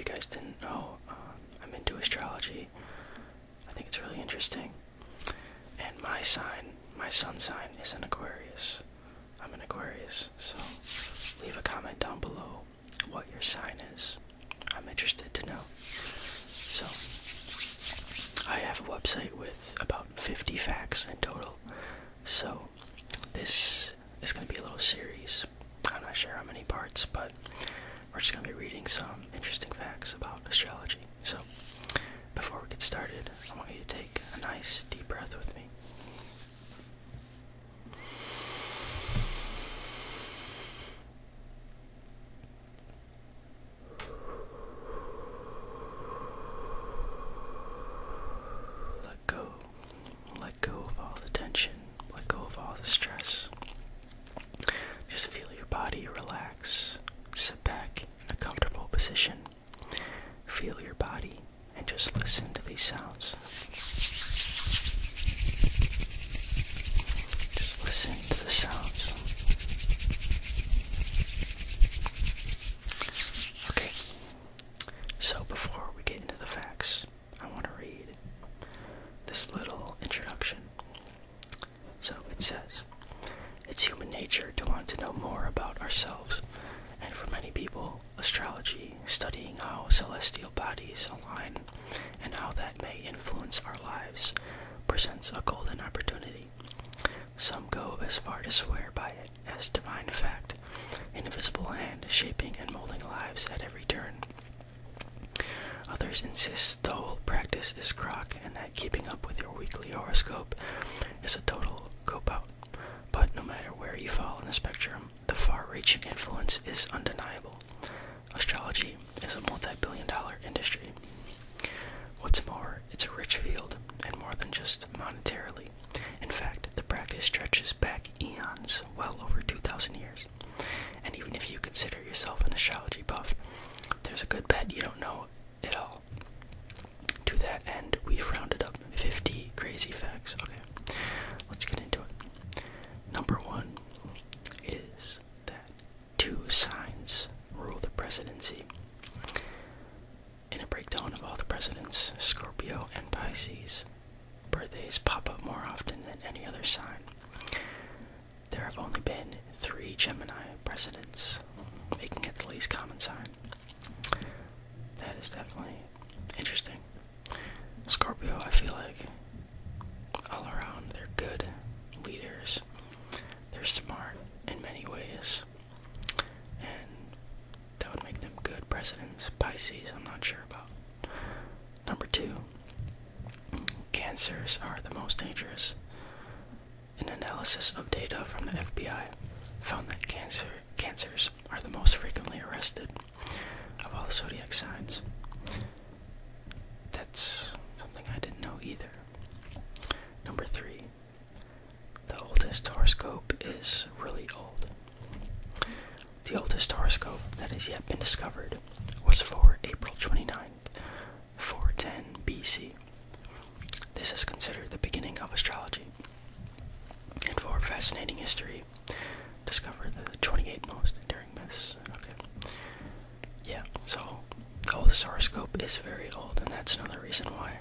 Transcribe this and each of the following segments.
you guys didn't know, uh, I'm into astrology. I think it's really interesting. And my sign, my sun sign, is an Aquarius. I'm an Aquarius, so leave a comment down below what your sign is. I'm interested to know. So, I have a website with about 50 facts in total. So, this is going to be a little series. I'm not sure how many parts, but we're just going to be reading some interesting facts about astrology. So, before we get started, I want you to take a nice deep breath with me. Let go. Let go of all the tension. Let go of all the stress. Just feel your body relax. Sit back in a comfortable position. Feel your body and just listen to these sounds. Just listen to the sounds. Okay, so before we get into the facts, I want to read this little introduction. So it says, It's human nature to want to know more about ourselves, and for many people, astrology, studying how celestial bodies align and how that may influence our lives, presents a golden opportunity. Some go as far to swear by it as divine fact, an invisible hand shaping and molding lives at every turn. Others insist the practice is crock and that keeping up with your weekly horoscope is a total cope out. But no matter where you fall in the spectrum, the far reaching influence is undeniable. Astrology is a multi billion dollar industry. What's more, it's a rich field, and more than just monetarily. In fact, the practice stretches back eons, well over 2,000 years. And even if you consider yourself an astrology buff, there's a good bet you don't know it all. End, we've rounded up 50 crazy facts. Okay, let's get into it. Number one is that two signs rule the presidency. In a breakdown of all the presidents, Scorpio and Pisces, birthdays pop up more often than any other sign. There have only been three Gemini presidents, making it the least common sign. That is definitely interesting. Scorpio, I feel like all around they're good leaders. They're smart in many ways. And that would make them good presidents. Pisces, I'm not sure about. Number two, cancers are the most dangerous. An analysis of data from the FBI found that cancer cancers are the most frequently arrested of all the zodiac signs. That's something I didn't know either. Number three, the oldest horoscope is really old. The oldest horoscope that has yet been discovered was for April 29th, 410 BC. This is considered the beginning of astrology. And for fascinating history, discovered the 28 most enduring myths. Okay. Yeah, so the oldest horoscope is very old, and that's another reason why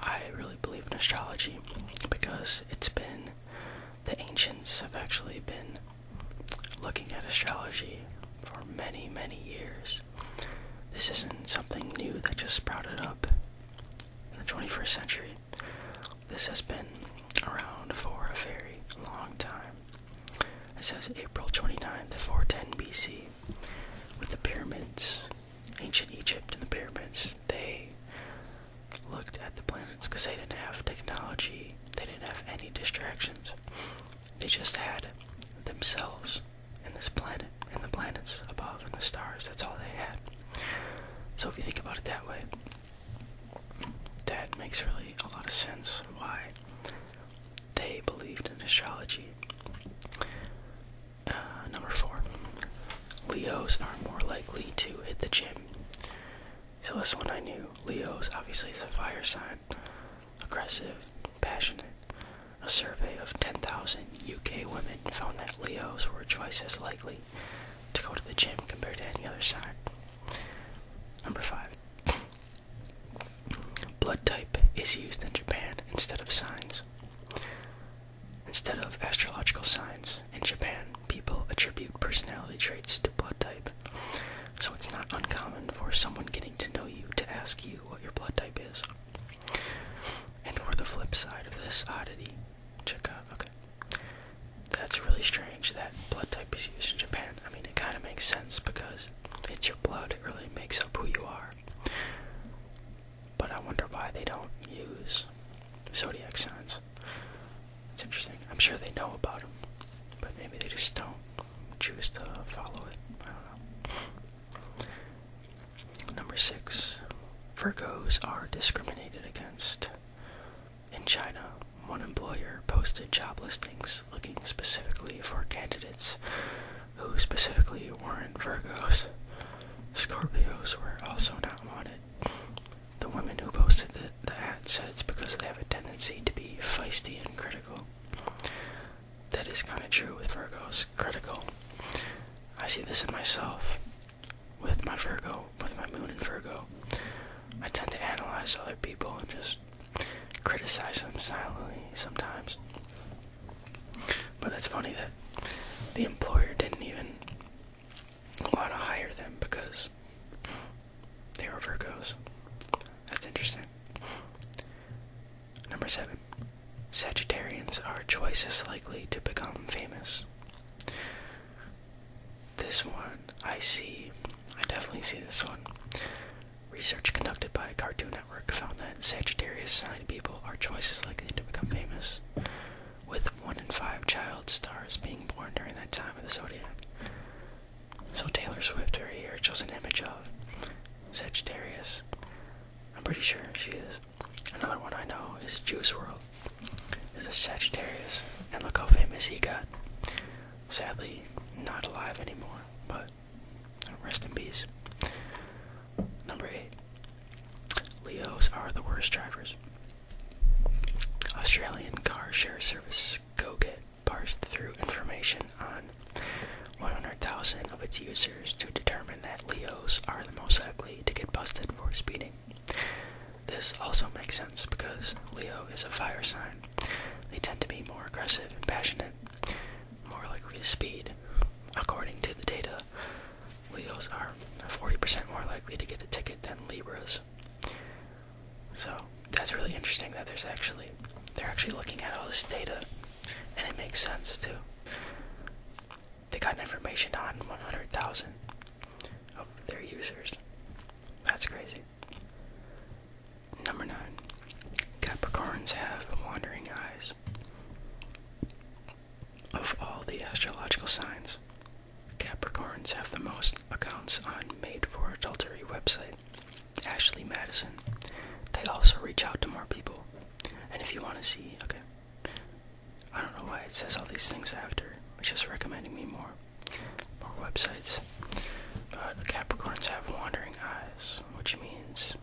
I really believe in astrology because it's been the ancients have actually been looking at astrology for many, many years. This isn't something new that just sprouted up in the 21st century. This has been around for a very long time. It says April 29th, 410 BC, with the pyramids, ancient Egypt and the pyramids, they looked at the planets because they didn't have technology, they didn't have any distractions. They just had themselves and this planet and the planets above and the stars. That's all they had. So if you think about it that way, that makes really a lot of sense why they believed in astrology. Uh, number four, Leos are more likely to hit the gym. So this one I knew. Leo's obviously the fire sign. Aggressive, passionate. A survey of 10,000 UK women found that Leos were twice as likely to go to the gym compared to any other sign. Number 5. Blood type is used in Japan instead of signs. Instead of astrological signs, in Japan, people attribute personality traits to blood type. So it's not uncommon for someone getting to know you to ask you what your blood type is. And for the flip side of this oddity, check out, okay. That's really strange that blood type is used in Japan. I mean, it kind of makes sense because it's your blood, it really makes up who you are. But I wonder why they don't use zodiac signs. It's interesting. I'm sure they know about them, but maybe they just don't choose to follow it. I don't know. Number six, Virgos are discriminated against. In China, one employer posted job listings looking specifically for candidates who specifically weren't Virgos. Scorpios were also not wanted. The women who posted the, the ad said it's because they have a tendency to be feisty and critical. That is kind of true with Virgos. Critical. I see this in myself with my Virgo, with my moon in Virgo. I tend to analyze other people and just criticize them silently sometimes. But it's funny that the employer didn't even want to hire them because they were Virgos. That's interesting. Number seven. Sagittarians are twice as likely to become famous. This one, I see, I definitely see this one. Research conducted by Cartoon Network found that Sagittarius sign people are twice as likely to become famous, with one in five child stars being born during that time of the zodiac. So Taylor Swift right here shows an image of Sagittarius. I'm pretty sure she is. Another one I know is Juice WRLD. Is a Sagittarius, and look how famous he got. Sadly, not alive anymore, but rest in peace. Number eight. Leos are the worst drivers. Australian car share service GoGet parsed through information on 100,000 of its users to determine that Leos are the most likely to get busted for speeding. This also makes sense because Leo is a fire sign. They tend to be more aggressive and passionate, more likely to speed. According to the data, Leos are 40% more likely to get a ticket than Libras. So that's really interesting that there's actually they're actually looking at all this data and it makes sense too. They got information on 100,000 of their users. That's crazy. Number 9. Capricorns have wandering eyes. Of all the astrological signs, Capricorns have the most accounts on Made for Adultery website, Ashley Madison. They also reach out to more people. And if you want to see, okay, why it says all these things after. Just recommending me more, more websites. But Capricorns have wandering eyes, which means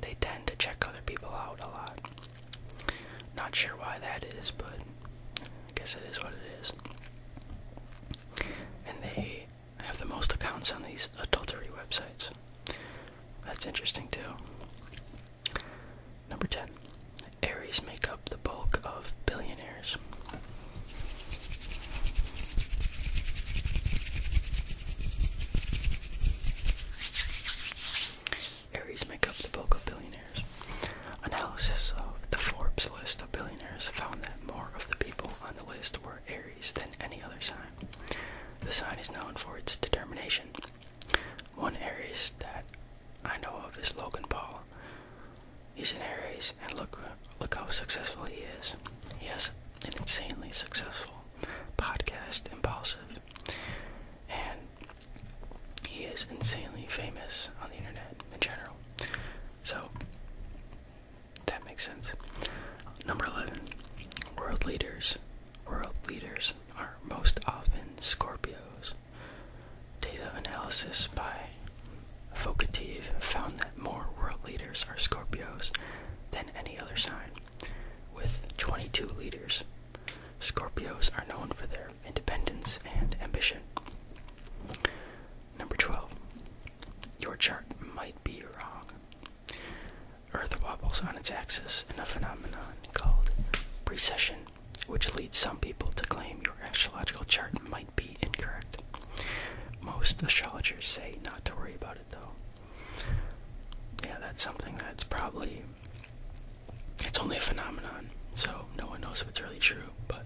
they tend to check other people out a lot. Not sure why that is, but I guess it is what it is. And they have the most accounts on these adultery websites. That's interesting too. Number 10. Aries make up the bulk of billionaires. Aries make up the bulk of billionaires. Analysis of the Forbes list of billionaires found that more of the people on the list were Aries than any other sign. The sign is known for its determination. One Aries that I know of is Logan Paul. And look look how successful he is. He has an insanely successful podcast, Impulsive, and he is insanely famous on the internet in general. So that makes sense. Number 11. World leaders. World leaders are most often Scorpios. Data analysis by Vocativ found that more world leaders are Scorpios than any other sign, with 22 leaders. Scorpios are known for their independence and ambition. Number 12. Your chart might be wrong. Earth wobbles on its axis in a phenomenon called precession, which leads some people to claim your astrological chart might be incorrect. Most most astrologers say not to worry about it, though. Yeah, that's something that's probably. It's only a phenomenon, so no one knows if it's really true, but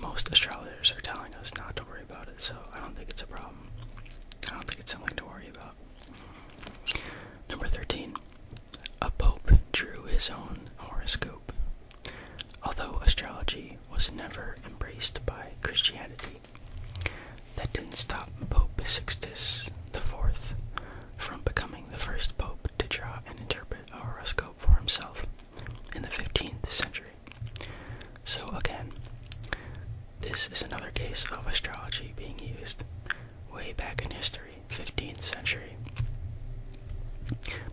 most astrologers are telling us not to worry about it, so I don't think it's a problem. I don't think it's something to worry about. Number 13. A pope drew his own horoscope. Although astrology was never embraced by Christianity, that didn't stop Pope Sixtus IV from becoming the first pope to draw and interpret a horoscope himself in the 15th century. So, again, this is another case of astrology being used way back in history, 15th century.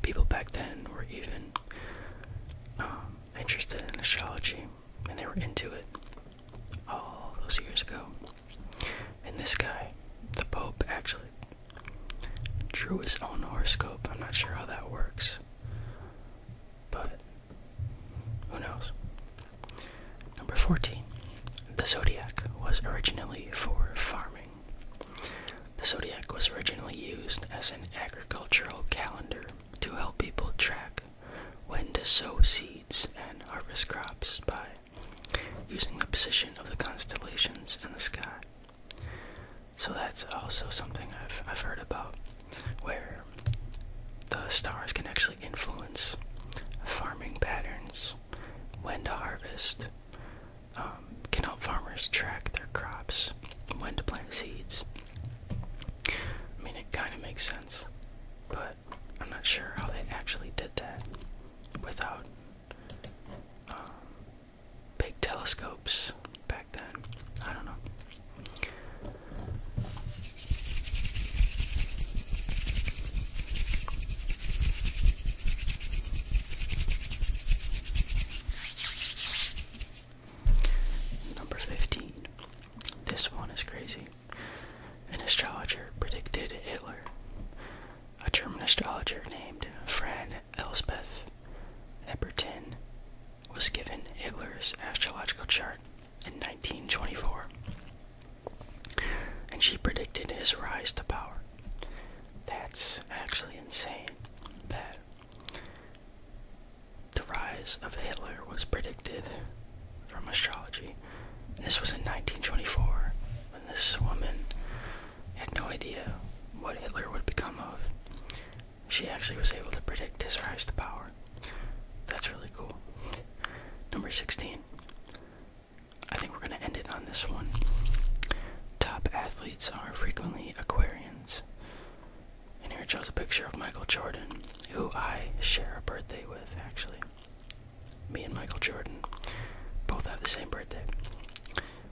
People back then were even um, interested in astrology and they were into it all those years ago. And this guy, the Pope, actually drew his own horoscope. I'm not sure how that works, but who knows? Number 14. The zodiac was originally for farming. The zodiac was originally used as an agricultural calendar to help people track when to sow seeds and harvest crops by using the position of the constellations in the sky. So that's also something I've, I've heard about, where the stars can actually influence farming patterns, when to harvest, um, can help farmers track their crops, when to plant seeds. I mean, it kind of makes sense, but I'm not sure how they actually did that without um, big telescopes back then. I don't know. Number 15. This one is crazy. An astrologer predicted Hitler. A German astrologer named Frau Elsbeth Ebertin was given Hitler's astrological chart in 1924, and she predicted his rise to power. That's actually insane that the rise of Hitler was predicted from astrology. this was in 1924 when this woman had no idea what Hitler would become. She actually was able to predict his rise to power. That's really cool. Number 16. I think we're going to end it on this one. Top athletes are frequently Aquarians. And here it shows a picture of Michael Jordan, who I share a birthday with, actually. Me and Michael Jordan both have the same birthday,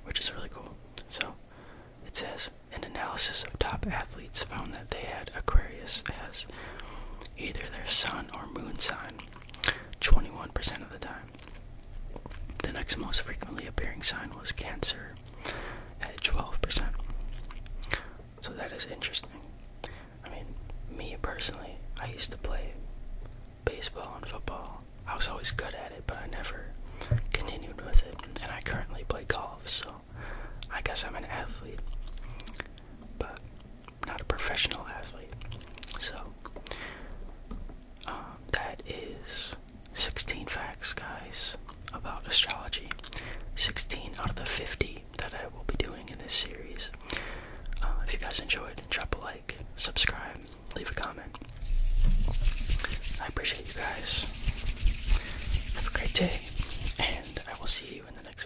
which is really cool. So, it says an analysis of top athletes found that they had Aquarius as either their sun or moon sign 21% of the time. The next most frequently appearing sign was Cancer at 12%. So that is interesting. I mean, me personally, I used to play baseball and football. I was always good at it, but I never continued with it. And I currently play golf, so I guess I'm an athlete, not a professional athlete. So, um, that is 16 facts, guys, about astrology. 16 out of the 50 that I will be doing in this series. Uh, if you guys enjoyed, drop a like, subscribe, leave a comment. I appreciate you guys. Have a great day, and I will see you in the next.